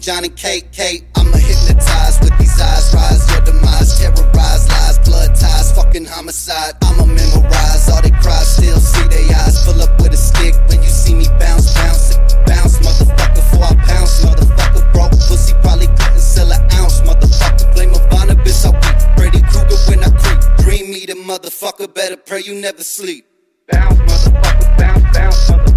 John and Kate, Kate, I'ma hypnotize with these eyes, rise your demise, terrorize lies, blood ties, fucking homicide. I'ma memorize all they cry. still see they eyes, full up with a stick when you see me bounce, bounce, bounce, motherfucker. Before I pounce, motherfucker, broke pussy probably couldn't sell an ounce, motherfucker. Blame a Barnabas, I weak. Freddy Krueger when I creep. Dream me, the motherfucker, better pray you never sleep. Bounce, motherfucker, bounce, Bounce, motherfucker.